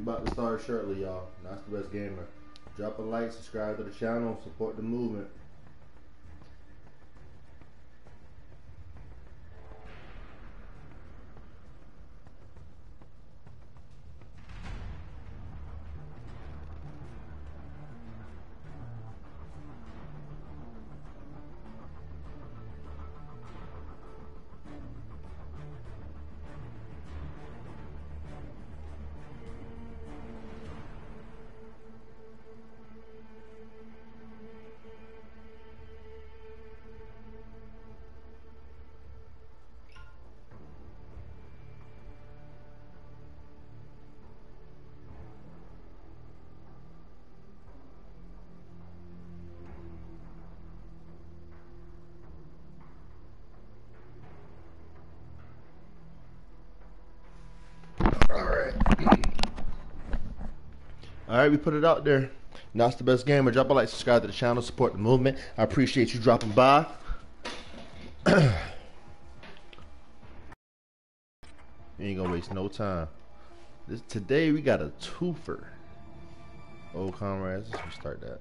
We about to start shortly, y'all. That's the best gamer. Drop a like, subscribe to the channel, support the movement. All right, we put it out there. That's the best gamer. Drop a like, subscribe to the channel, support the movement. I appreciate you dropping by. you ain't gonna waste no time. This, today we got a twofer. Old comrades, let's restart that.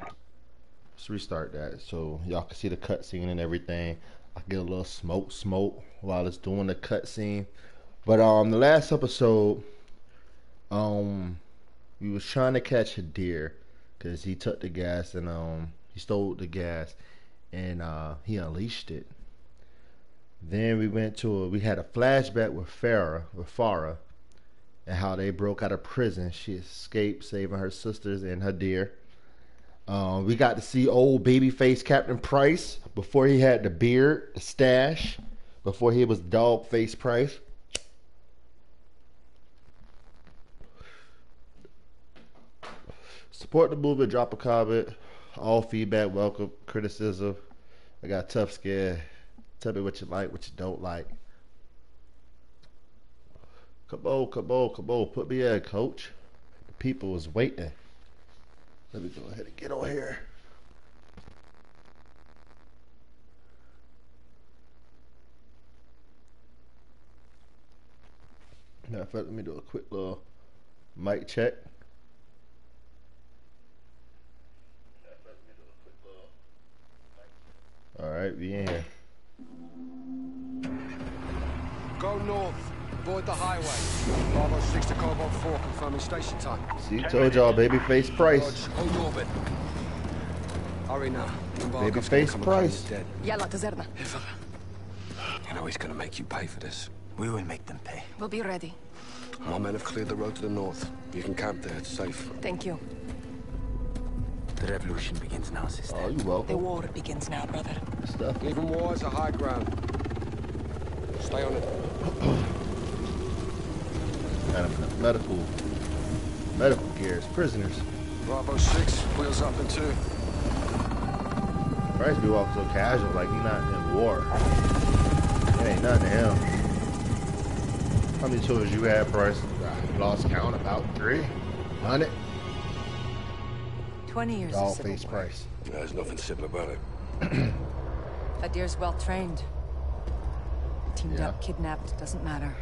Let's restart that so y'all can see the cutscene and everything. I get a little smoke, smoke while it's doing the cutscene. But um, the last episode, um, we was trying to catch a deer because he took the gas and um he stole the gas and uh he unleashed it. Then we went to a, we had a flashback with Farah with Farah and how they broke out of prison. She escaped, saving her sisters and her deer. Um, we got to see old babyface Captain Price before he had the beard, the stash, before he was dog face Price. Support the movement, drop a comment. All feedback, welcome. Criticism. I got tough scared. Tell me what you like, what you don't like. Come on, come on, come on. Put me in, coach. The people is waiting. Let me go ahead and get on here. Matter of fact, let me do a quick little mic check. All right, we in here. Go north. avoid the highway. Bravo 6 to Cobalt 4, confirming station time. See, told y'all, babyface Price. Orbit. Hurry now. Babyface Price. Yalla, Tazerna. You know he's gonna make you pay for this. We will make them pay. We'll be ready. My men have cleared the road to the north. You can camp there, it's safe. Thank you. The revolution begins now, sister. Oh, you The war begins now, brother. Stuff. Even war is a high ground. Stay on it. Got him in the medical, medical gears. Prisoners. Bravo 6, wheels up in two. Price be walking so casual, like he not in war. It ain't nothing to him. How many tours you had, Price? I lost count, about three. Hundred. 20 years of Dog civil face war. Price. There's nothing simple about it. Hadir's well trained. Teamed Yeah. up, kidnapped, doesn't matter.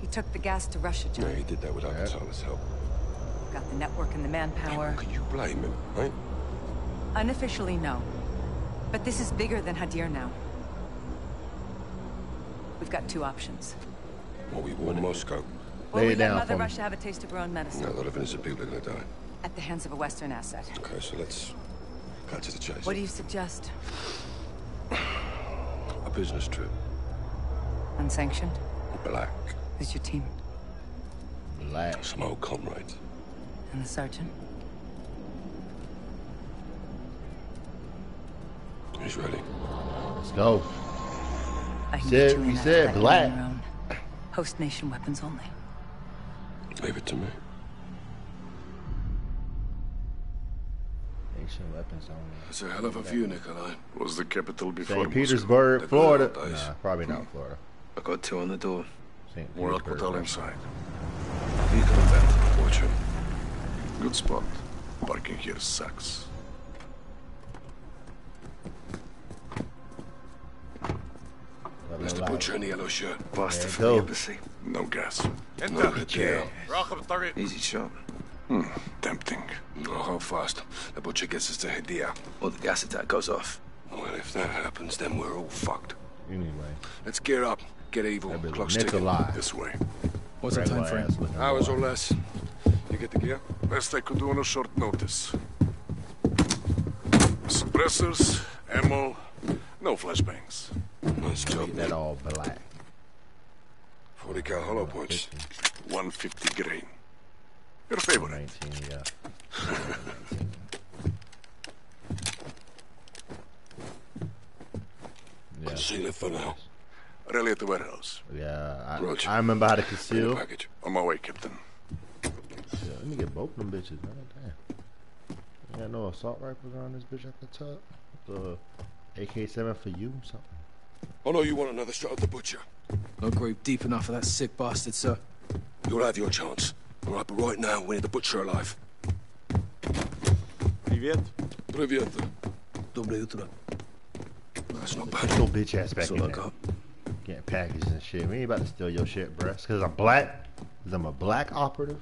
He took the gas to Russia, Yeah, John. he did that without Yeah. Katana's help. Got the network and the manpower. How can you blame him, right? Unofficially, no. But this is bigger than Hadir now. We've got two options. Or we warn Moscow. Or Lay we it let down Mother for me. Russia have a taste of her own medicine. No, a lot of innocent people are gonna die. At the hands of a Western asset. Okay, so let's cut to the chase. What do you suggest? A business trip. Unsanctioned? Black. Who's your team? Black. Some old comrades. And the sergeant? He's ready. Let's go. I can Said- get you we said that, black. you're on your own. Host nation weapons only. Leave it to me. Ancient weapons only. It's a hell of a view, Nikolai. Was the capital before St. Petersburg, The Florida. good old days. Nah, probably not Florida. I got two on the door. St. World Petersburg, Hotel Florida. inside. Vehicle in that. Watch him. Good spot. Parking here sucks. Mr. Butcher in the yellow shirt. Bastard There from the embassy. No gas. No repair. Easy shot. Hmm, tempting. Oh, how fast? The butcher gets us to Hadir. Or the gas attack goes off. Well, if that happens, then we're all fucked. Anyway, Let's gear up. Get evil. that Clock's ticking. This way. What's the time frame? Hours or less. You get the gear? Best I could do on a short notice. Suppressors, ammo, no flashbangs. Nice job. That all black. 40 cal hollow points. 150 grain. Your favorite. 19, yeah. yeah. Conceal it for now. Rally at the warehouse. Yeah, I, Roger. I remember how to In the conceal. package. On my way, Captain. Yeah, let me get both of them bitches, man. Damn. You got no assault rifles on this bitch at the top? The AK-7 for you, something. Oh no, you want another shot at the butcher? No grave deep enough for that sick bastard, sir. You'll have your chance. All right, but right now, we need the butcher alive. Привет. Привет. Dobre utro. That's not Put bad. your bitch ass back That's in all I there. got. Getting packages and shit. We ain't about to steal your shit, bruh. Cause I'm black. Cause I'm a black operative.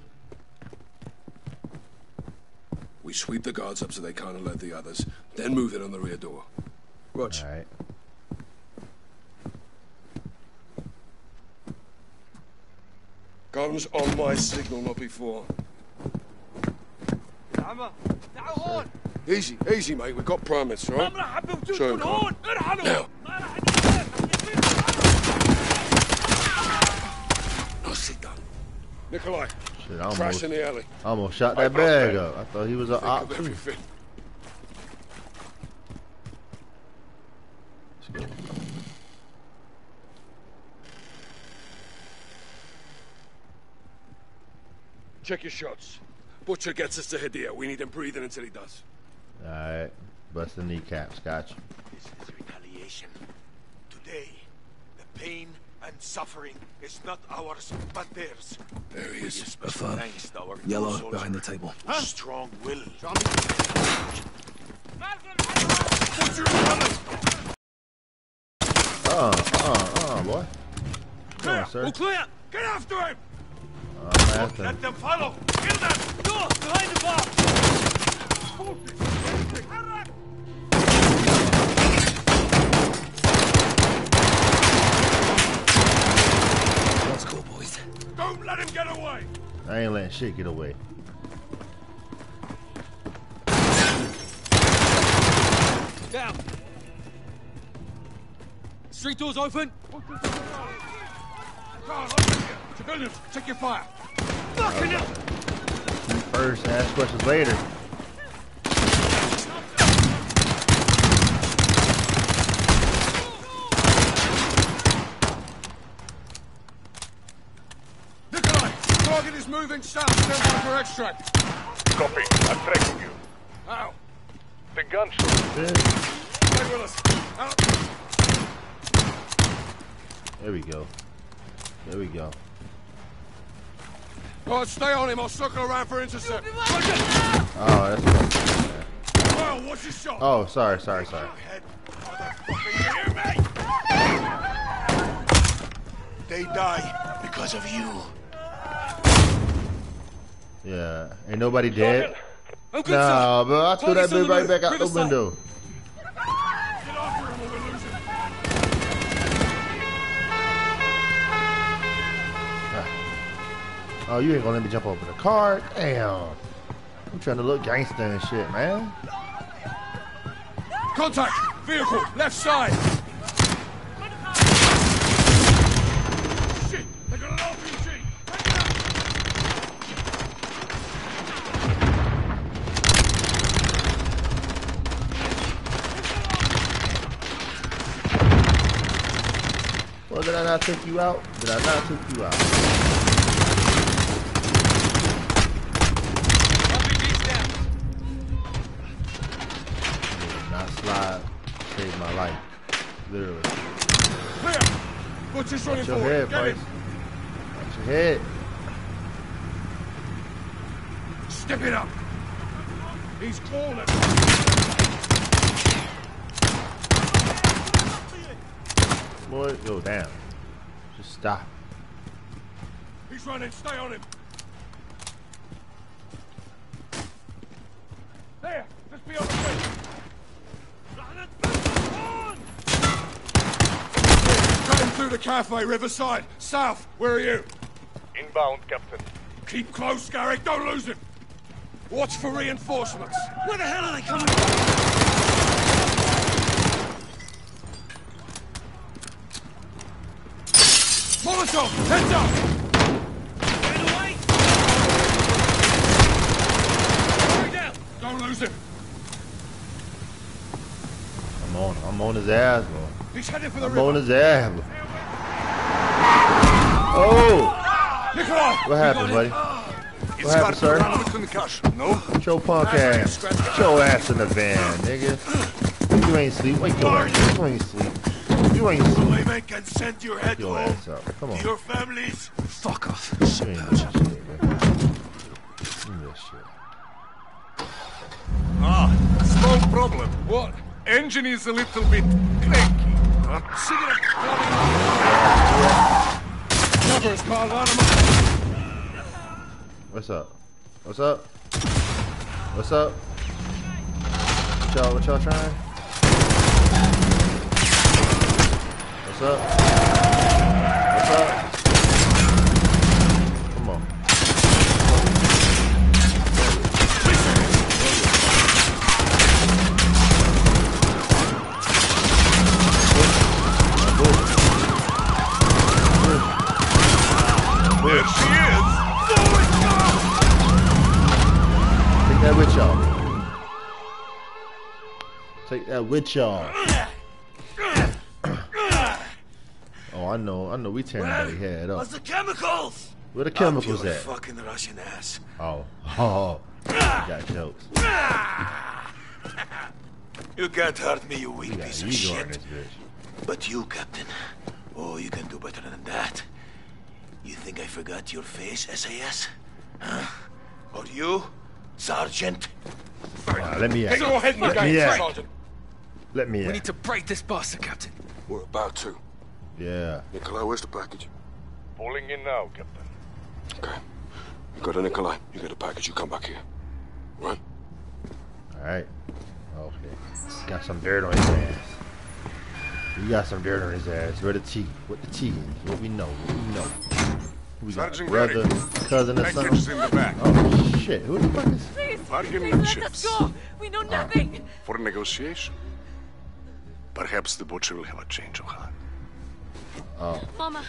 We sweep the guards up so they can't alert the others, then move in on the rear door. Rog, Alright. Guns on my signal, not before. Easy, easy, mate. We've got permits, right? Show him, Carl. Now. No, sit down. Nikolai, Shit, I crash in the alley. almost shot that bag up. I thought he was an Think op everything. Check your shots. Butcher gets us to Hadir. We need him breathing until he does. Alright. Bust the kneecaps. Gotcha. This is retaliation. Today, the pain and suffering is not ours, but theirs. There he is. Affirm. Thanks our Yellow soldier. behind the table. Strong will. Uh, uh, uh, boy. Come on, sir. clear! Get after him! I'm after Let them follow! Kill them! Go! Behind the bar! Let's go, boys. Don't let him get away! I ain't letting shit get away. Down. Street doors open. Civilians, check your fire! First, ask questions later. Nikolai, target is moving south. Stand by for extract. Copy. I'm tracking you. How? The gunshot. Stay with us. Out. There we go. There we go. Right, stay on him. I'll circle around for intercept. Oh, that's what Kyle, watch your shot. Oh, sorry, sorry, sorry. Head, motherfucker, you hear me? They die because of you. Yeah. Ain't nobody dead? Nah, bro. I threw that bitch right back out the window. Oh, you ain't gonna let me jump over the car? Damn. I'm trying to look gangster and shit, man. Contact! Vehicle, left side! Shit! They got an RPG! Take it out! Well, did I not take you out? Did I not take you out? Did Not slide. Saved my life. Literally. Clear! Butcher's running your forward. head, Get Bryce. him! Watch your head. Step it up! He's calling! Boy, go down. Just stop. He's running. Stay on him. There. Just beyond the bridge. Cutting through the cafe, Riverside. South. Where are you? Inbound, Captain. Keep close, Garrick. Don't lose him. Watch for reinforcements. Where the hell are they coming from? Molotov, heads up. Get away! Hurry down! Don't lose him. I'm on. I'm on his ass, bro. He's heading for the I'm river. on his ass. Bro. Oh, Nikolai! what happened, buddy? What happened, sir? No? Your punk ass. Your ass in the van, nigga. You ain't sleep. Wake your ass. You ain't sleep. You ain't sleep. Women can send your head your home ass up. Come on. to your families. Fuck off. You ain't shit, man. You ain't shit. Ah, small problem. What? Engine is a little bit cranky. Huh? Cigarette Carl. Line 'em up. What's up? What's up? What's up? What y'all, what y'all trying? What's up? What's up? With y'all. Take that with y'all. Oh, I know, I know. We tearing their head up. the chemicals? Where the chemicals at? fucking Russian ass. Oh, oh, you got jokes. You can't hurt me, you weak You piece of shit. But you, Captain. Oh, you can do better than that. You think I forgot your face, SAS? Huh? Or you, Sergeant? Ah, let me at. Go ahead and Let me at. Sergeant. Let me We at. need to break this bastard, Captain. We're about to. Yeah. Nikolai, where's the package? Pulling in now, Captain. Okay. You go to Nikolai. You get a package. You come back here. Right? All right. Okay. Got some dirt on his ass. You got some dirt on his ass. Where the T? What the T is? What we know? What we know? Who We got Sergeant brother, Reddy. cousin, or Package is in the back. Oh shit! Who the fuck is? Please, Bargain please and let us go. We know ah, nothing. For negotiation. Perhaps the butcher will have a change of heart. Oh. Mama,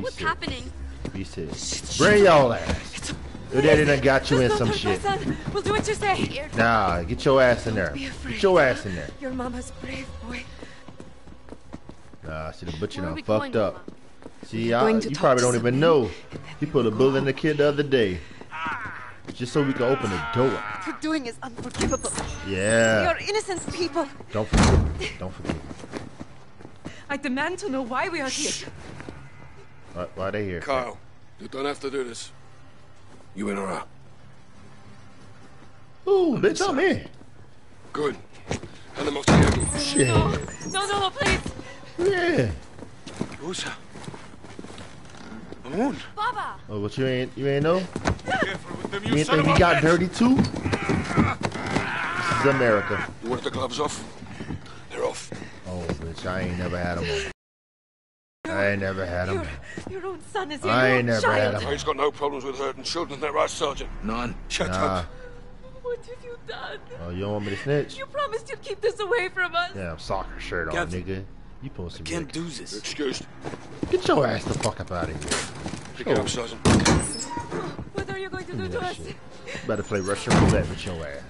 what's sick. happening? Be said. Bring y'all ass. Your daddy done got you in some shit. We'll do what you say. Nah, get your ass in there. Be. Get your ass in there. Your mama's brave, boy. Nah, see the butcher Where are done fucked going, up. Mama? See, We're I, you probably don't even know. He put a bullet in the kid the other day. Just so we could open the door. What you're doing is unforgivable. We Yeah. are innocent people. Don't forget. Don't forget. I demand to know why we are here. Why, why they here? Kyle, you don't have to do this. You in or out? Ooh, bitch, I'm in. Good. Hand them off to you. Shit. No, no, no, please. Yeah. Usa. Amun. Baba. Oh, but you ain't you ain't know? Careful them, You you ain't think of we got bitch. dirty too? This is America. You want the gloves off? They're off. Oh, bitch, I ain't never had them on. I ain't never had them. Your, your own son is here. I ain't own never had child. him. He's got no problems with hurting children, isn't that right, Sergeant? None. Shut Nah. up. What have you done? Oh, you don't want me to snitch? You promised you'd keep this away from us. Yeah, soccer shirt on, Captain. nigga. You supposed to be. Can't do this. Excused. Get your ass the fuck up out of here. Pick it up, Sergeant. What are you going to do Give to me us? Better play Russian roulette with your ass.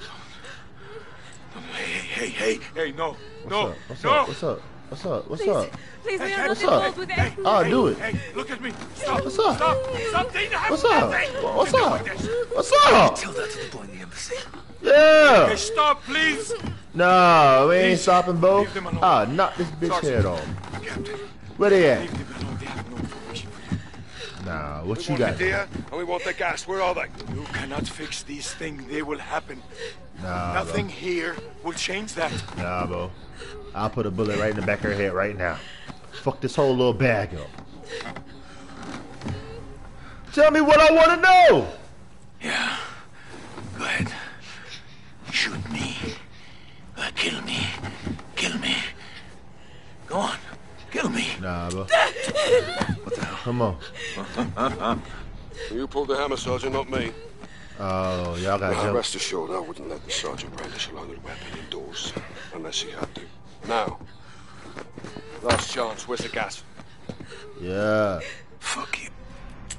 Hey, hey, hey, hey, no, What's no, up? What's no. up? What's up? What's up? What's Please, up? please, we Hey, are hey, not what's involved up? with Hey, anything. I'll hey, do it. Hey, look at me. Stop. What's up? Stop. Something What's up? happened. What's up? What's up? Tell that to the boy in the embassy. Yeah. Hey, stop, please. Nah, we ain't stopping, Bo. Leave them alone. Ah, knock this bitch Sergeant. head off. Captain, Where they at? leave them alone. They have no you. Nah, what We you got? deer, and we want the gas. Where are they? You cannot fix these things. They will happen. Nah, Nothing here will change that. Bro. Nah, bro. I'll put a bullet right in the back of her head right now. Fuck this whole little bag up. Tell me what I want to know. Yeah. Go ahead. Shoot me. Kill me. Kill me. Go on. Kill me. Nah, bro. Come on. You pulled the hammer, Sergeant, not me. Oh, y'all got jump. rest assured, I wouldn't let the sergeant brandish a loaded weapon indoors unless he had to. Now, last chance. Where's the gas? Yeah. Fuck you.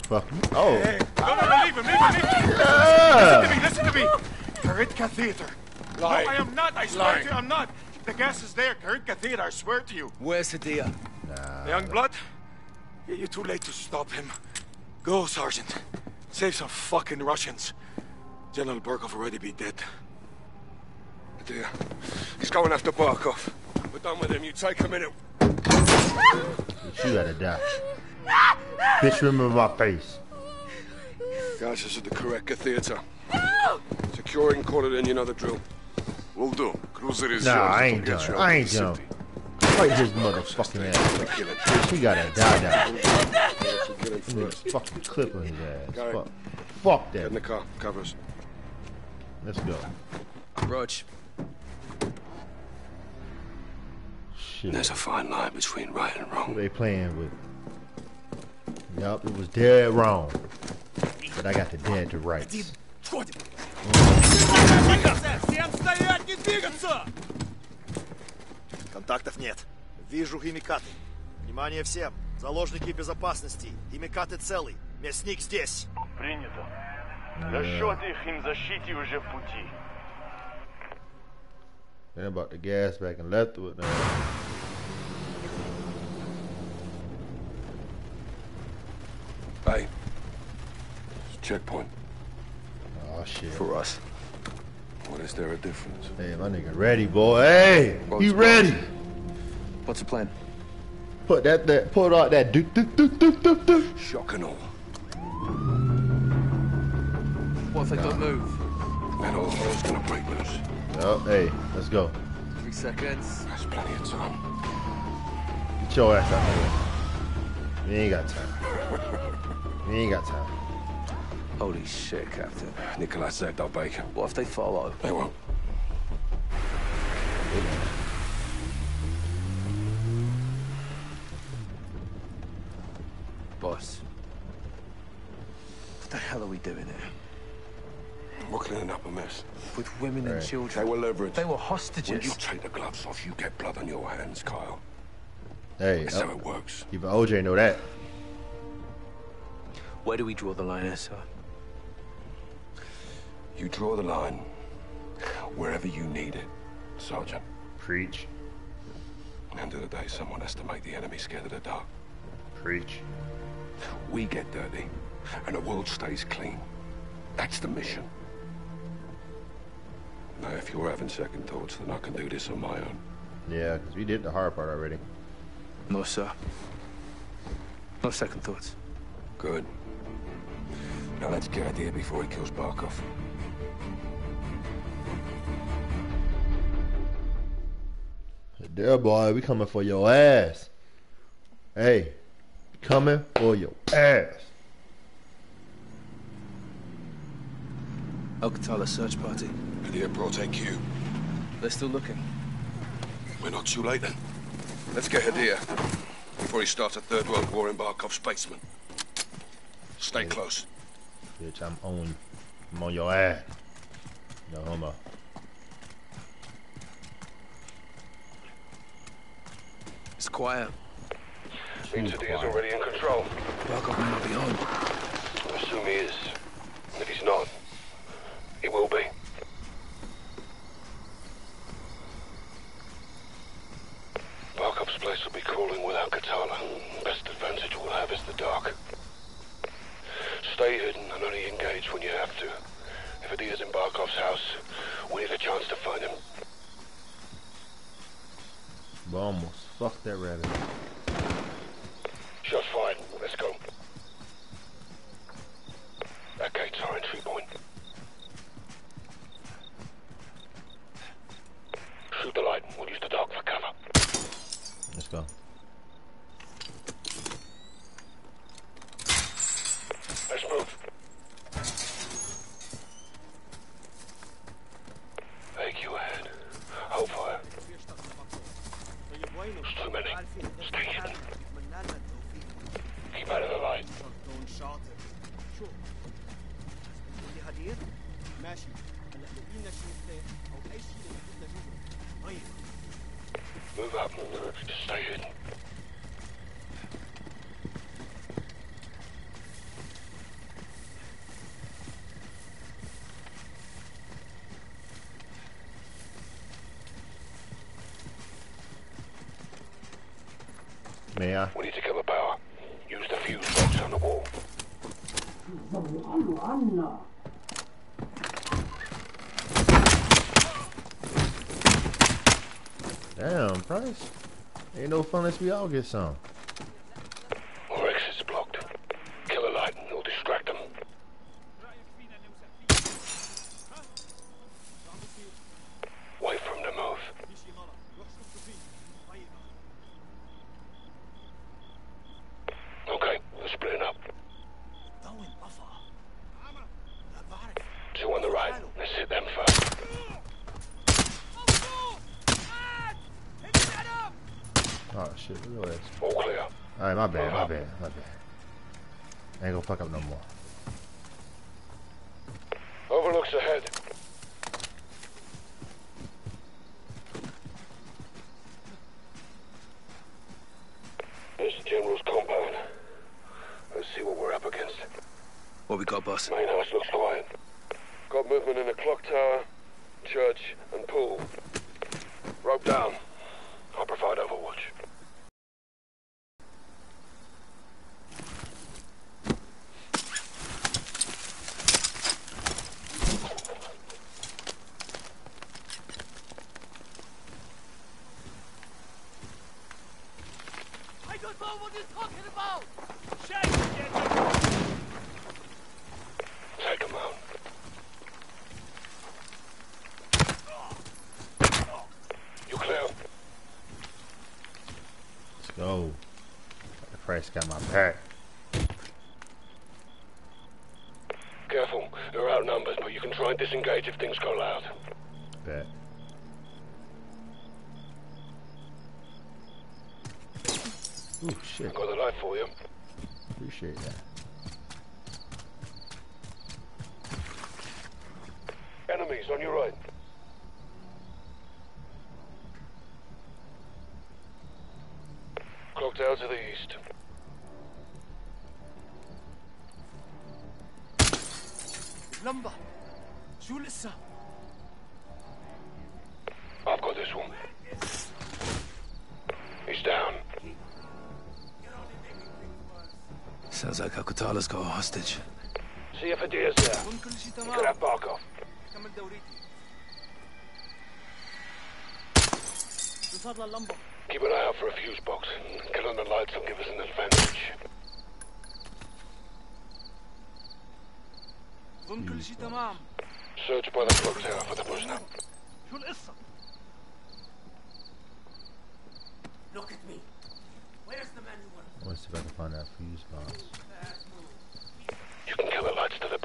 Fuck. you. Oh. No, no, no, leave him, leave him, leave him. Yeah. Listen to me, listen to me. Carinthia Theater. Lying. No, I am not. I swear Lying. to you, I'm not. The gas is there. Carinthia Theater, I swear to you. Where's Hadir? Young blood, you're too late to stop him. Go, Sergeant. Save some fucking Russians. General Barkov already be dead. Dear. He's going after Barkov. We're done with him. You take a minute. You gotta die. Bitch, remember my face. Guys, this is the Kareka Theater. Securing, call it in, you know the drill. Will do. Cruiser is Nah, yours. I ain't done. I ain't done. Fight his motherfucking ass. Kill he gotta die, die. Kill Give me a fucking clip on his ass. Got it. Fuck. Fuck Get in the car. Cover us. Let's go. Rog, Shit. There's a fine line between right and Who wrong. they playing with? Yup, it was dead wrong. But I got the dead to rights. Входим! Всем стоять, не двигаться! Контактов нет. Вижу химикаты. Внимание всем. Заложники безопасности. Химикаты целый. Мясник здесь. Принято. Расчеты их им защите уже в пути. They're about to gas back and left with now. Hey. Checkpoint. Oh shit. For us. What is there a difference? Hey, my nigga ready, boy. Hey, he ready. What's the plan? Put that that put out that do do do do do do. Shock and all. What if they don't move? And all hell's gonna break loose. Yup, hey, let's go. Three seconds. That's plenty of time. Get your ass out of here. We ain't got time. We ain't got time. Holy shit, Captain. Nikolai said they'll bake him. What if they follow? They won't. Boss. What the hell are we doing here? We're cleaning up a mess. With women and children. They were leverage. They were hostages. When hostages. you take the gloves off, you get blood on your hands, Kyle. Hey, That's how uh, it works. even OJ know that. Where do we draw the line, sir? You draw the line wherever you need it, Sergeant. Preach, End of the day, someone has to make the enemy scared of the dark. preach. We get dirty, and the world stays clean. That's the mission. Now, if you're having second thoughts, then I can do this on my own. Yeah, because we did the hard part already. No, sir. No second thoughts. Good. Now let's get out of here before he kills Barkov. There, boy, we coming for your ass. Hey, coming for your ass. Al-Qatala search party. Hadir brought AQ. They're still looking. We're not too late then. Let's get Hadir before he starts a third world war in Barkov's basement. Stay close. Bitch, I'm on, I'm on your ass. No homo. Quiet. Seems is already in control. Barkov may not be home. I assume he is. If he's not, he will be. Barkov's place will be crawling without Katana. Best advantage we'll have is the dark. Stay hidden and only engage when you have to. If Hadir's in Barkov's house, we need a chance to find him. But almost fuck that rabbit. Shots fired. Let's go. That gate's our entry point. Shoot the light. We'll use the dark for cover. Let's go. Let's Stay hidden. Keep out of the light. Move up. Just stay hidden. May I? We need to kill the power. Use the fuse box on the wall. Damn, Price. Ain't no fun unless we all get some. Our exit's blocked. Kill a light and it'll distract them. Wait for 'em to move. Okay, they're splitting up. Two on the right. Let's hit them first. Oh shit, look at this. All clear. Alright, my bad, my bad, my bad. I ain't gonna fuck up no more. Overlooks ahead. Here's the General's compound. Let's see what we're up against. What we got, boss? Main house looks quiet. Got movement in the clock tower, church, and pool. Rope down. I'll provide overwatch. I don't know what you're talking about! Take 'em out. You clear? Let's go. The Price got my back. Careful. They're outnumbered, but you can try and disengage if things go loud. Bet. Shit. Got the light for you. Appreciate that. Enemies on your right. hostage. See if Adia's there. أظن كل شيء Get تمام that Barkov. كمل دوريتي شو صار لللمبة؟ Keep an eye out for a fuse box. Killing the lights will give us an advantage. أظن كل شيء تمام Search by the clock tower for the prisoner. شو القصة؟ Look at me. Where's the man you want? Let's see if I can find that fuse box.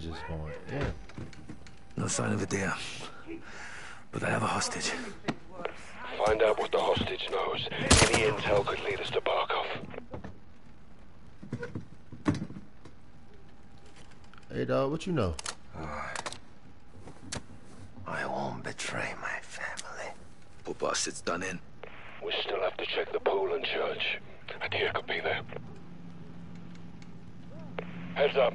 shit, but just going in. No sign of Hadir. But I have a hostage. Find out what the hostage knows. Any intel could lead us to Barkov. Hey, dog, what you know? Oh, I won't betray my family. Poor bastard's done in. We still have to check the pool and church. Hadir could be there. Heads up.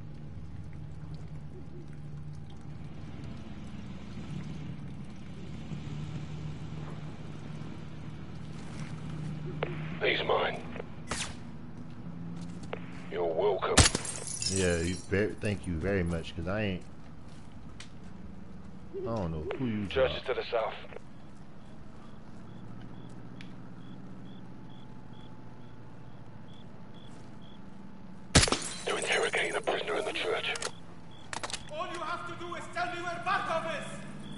very, thank you very much, because I ain't. I don't know who you Church is to the south. They're interrogating a prisoner in the church. All you have to do is tell me where Barkov is.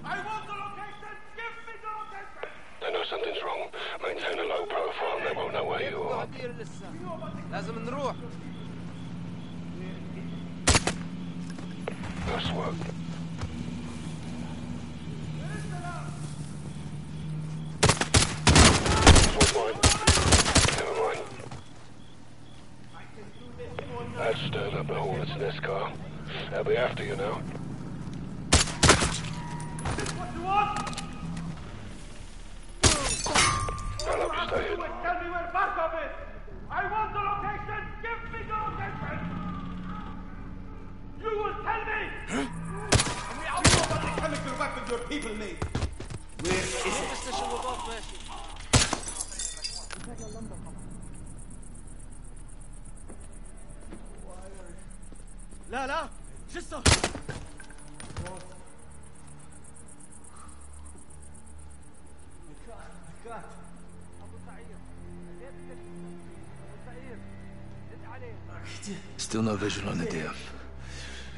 I want the location. Give me the location. They know something's wrong. Maintain a low profile and they won't know where you are. Mind. That stirred up the Hornet's nest car. They'll be after you now.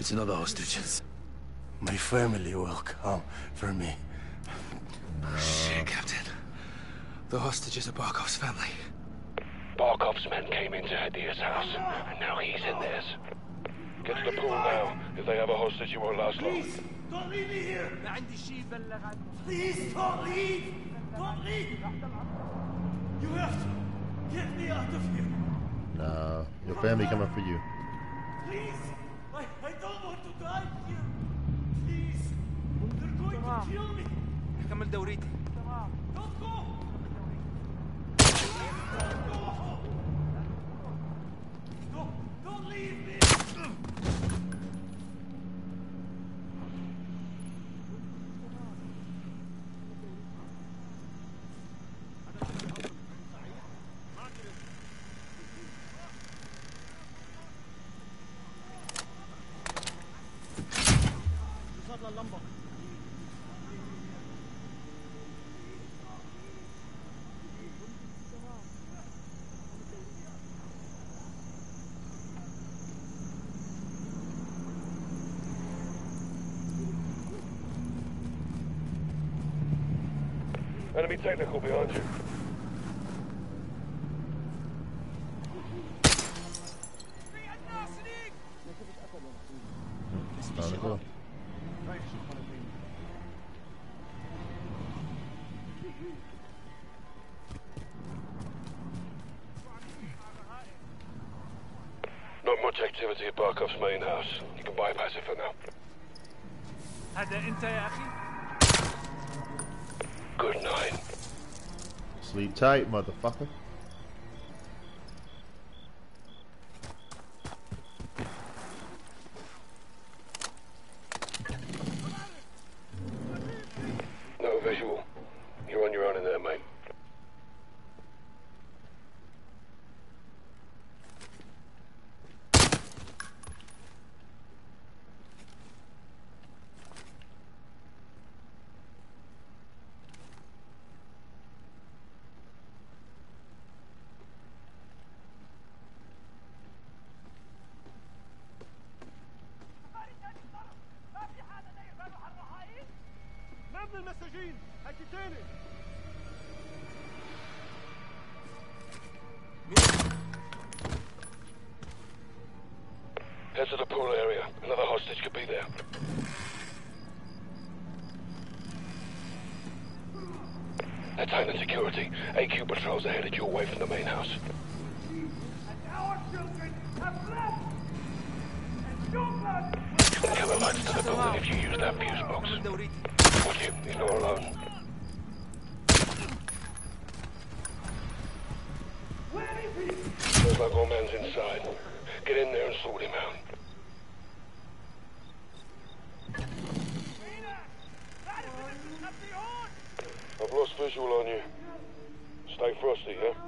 It's another hostages. My family will come for me. No. Shit, Captain. The hostages are Barkov's family. Barkov's men came into Hadir's house, and now he's in theirs. Get to the pool now. If they have a hostage, you won't last long. Please, don't leave me here! Please, don't leave! Don't leave! You have to get me out of here! Nah, your family coming for you. Please! هكمل دوريتي تمام Don't leave me! Enemy technical behind you. Tight, motherfucker. No visual. You're on your own in there, mate. من المساجين حكي تاني Head to the pool area. Another hostage could be there. Attaining security. AQ patrols are headed your way from the main house. Our children have left. And your blood. You can kill the lights to the building if you use that fuse box. Looks like old man's inside. Get in there and sort him out. I've lost visual on you. Stay frosty, yeah?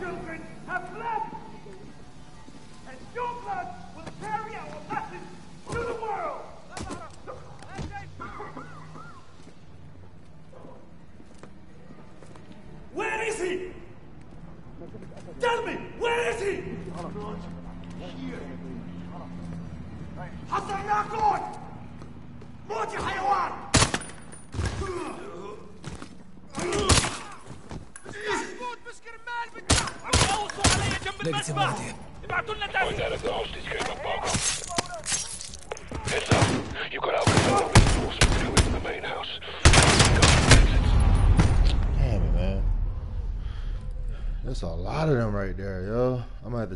Children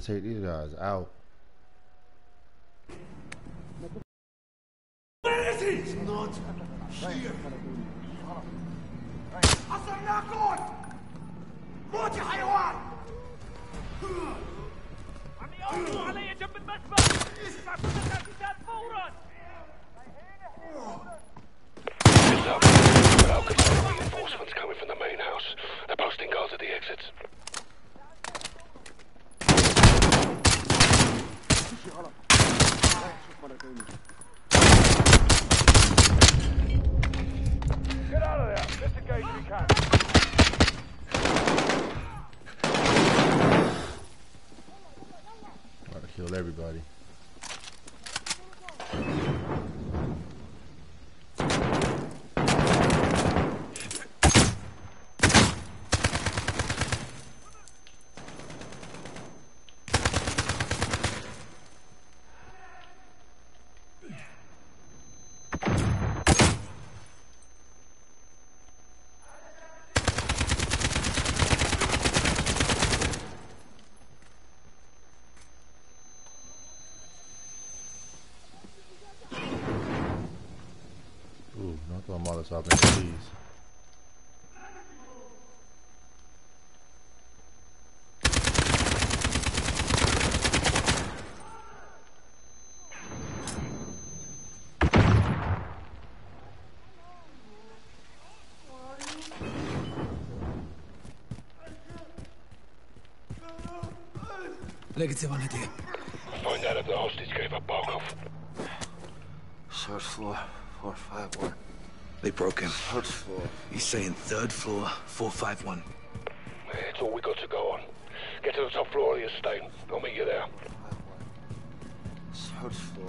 Take these guys out. Not the Molotov in the please. Negative on idea. Find out if the hostage gave up, Barkov. Third floor, 451. They broke him. Third floor. He's saying third floor, 451. It's all we got to go on. Get to the top floor of the estate. I'll meet you there. Third floor,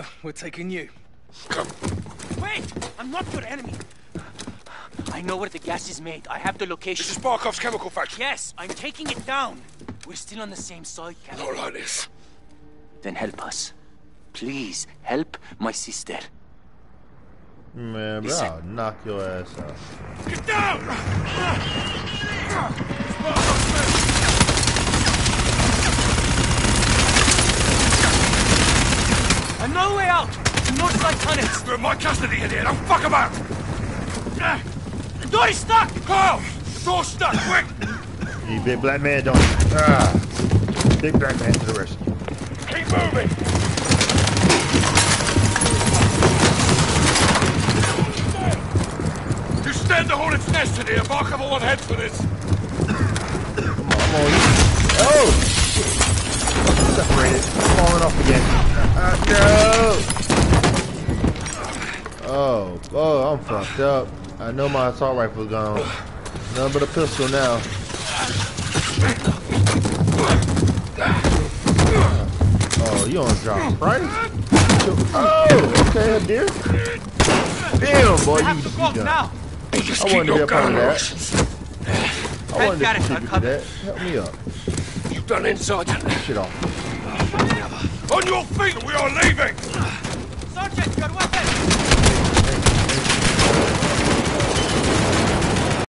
No, we're taking you. Wait! I'm not your enemy. I know where the gas is made. I have the location. This is Barkov's chemical factory. Yes, I'm taking it down. We're still on the same side, Captain. Not like this. Then help us. Please, help my sister. Man, bro, I'll knock your ass out. Get down! I'm no way out! The north side tunnels! You're in my custody in here. Don't fuck about. The door is stuck! Carl! The door's stuck. Quick! You big black man don't. Ah, big black man to the rescue. Keep moving. You stand the hornet's nest in here. Barkov will want heads for this. Come on, I'm on. Oh! Separated. Falling off again. Uh, no! Oh, oh, I'm fucked up. I know my assault rifle's gone. Nothing but a pistol now. Oh, you on drop right? Oh, okay, dear. Damn, boy, you, you done. now! I wanted to be a part of that. I wanted to contribute that. Help me up. You done in, Sergeant? Shit off. On your feet, we are leaving!